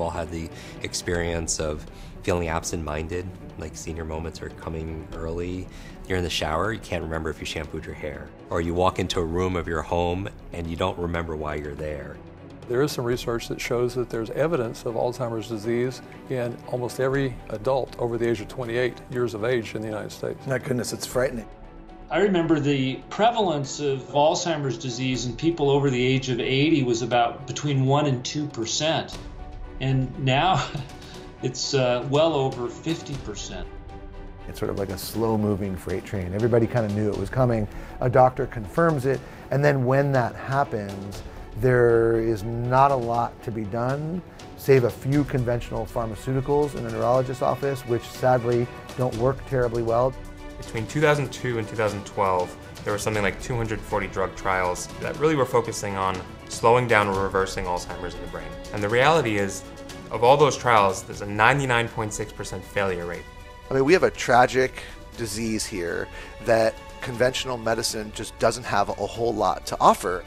we've all had the experience of feeling absent minded, like senior moments are coming early. You're in the shower, you can't remember if you shampooed your hair. Or you walk into a room of your home and you don't remember why you're there. There is some research that shows that there's evidence of Alzheimer's disease in almost every adult over the age of 28 years of age in the United States. My goodness, it's frightening. I remember the prevalence of Alzheimer's disease in people over the age of 80 was about between 1 and 2%. And now it's uh, well over 50%. It's sort of like a slow moving freight train. Everybody kind of knew it was coming. A doctor confirms it, and then when that happens, there is not a lot to be done, save a few conventional pharmaceuticals in a neurologist's office, which sadly don't work terribly well. Between 2002 and 2012, there were something like 240 drug trials that really were focusing on slowing down or reversing Alzheimer's in the brain. And the reality is, of all those trials, there's a 99.6% failure rate. I mean, we have a tragic disease here that conventional medicine just doesn't have a whole lot to offer.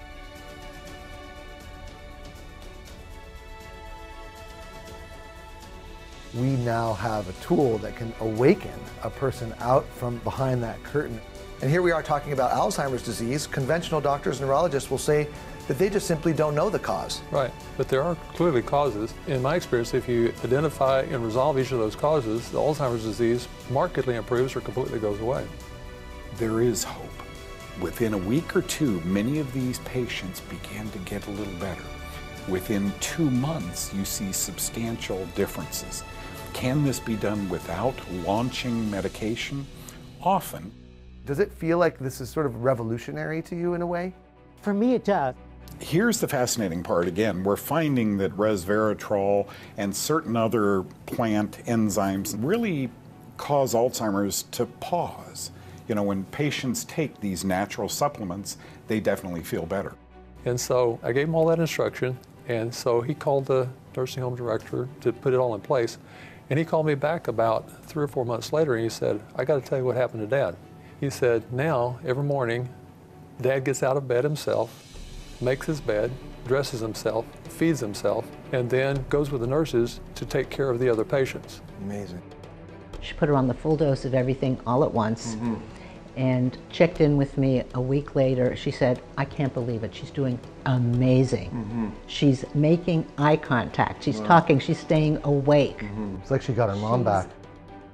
we now have a tool that can awaken a person out from behind that curtain. And here we are talking about Alzheimer's disease. Conventional doctors, and neurologists will say that they just simply don't know the cause. Right, but there are clearly causes. In my experience, if you identify and resolve each of those causes, the Alzheimer's disease markedly improves or completely goes away. There is hope. Within a week or two, many of these patients began to get a little better. Within two months, you see substantial differences. Can this be done without launching medication? Often. Does it feel like this is sort of revolutionary to you in a way? For me, it does. Here's the fascinating part again. We're finding that resveratrol and certain other plant enzymes really cause Alzheimer's to pause. You know, when patients take these natural supplements, they definitely feel better. And so I gave him all that instruction, and so he called the nursing home director to put it all in place. And he called me back about three or four months later and he said, I got to tell you what happened to dad. He said, now every morning, dad gets out of bed himself, makes his bed, dresses himself, feeds himself, and then goes with the nurses to take care of the other patients. Amazing. She put her on the full dose of everything all at once. Mm-hmm and checked in with me a week later. She said, I can't believe it. She's doing amazing. Mm-hmm. She's making eye contact. She's wow. talking. She's staying awake. Mm-hmm. It's like she got her mom She's... back.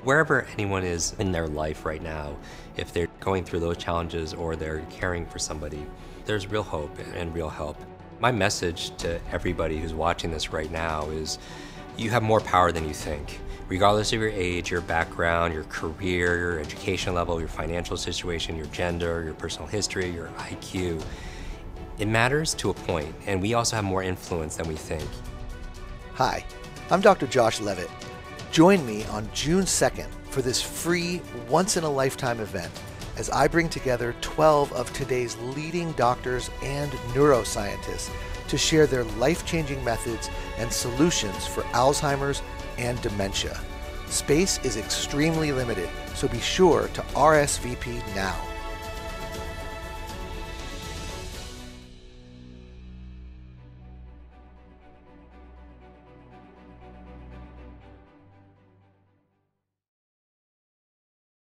Wherever anyone is in their life right now, if they're going through those challenges or they're caring for somebody, there's real hope and real help. My message to everybody who's watching this right now is you have more power than you think regardless of your age, your background, your career, your education level, your financial situation, your gender, your personal history, your IQ. It matters to a point, and we also have more influence than we think. Hi, I'm Dr. Josh Levitt. Join me on June 2nd for this free, once in a lifetime event as I bring together 12 of today's leading doctors and neuroscientists to share their life changing methods and solutions for Alzheimer's and dementia. Space is extremely limited, so be sure to RSVP now.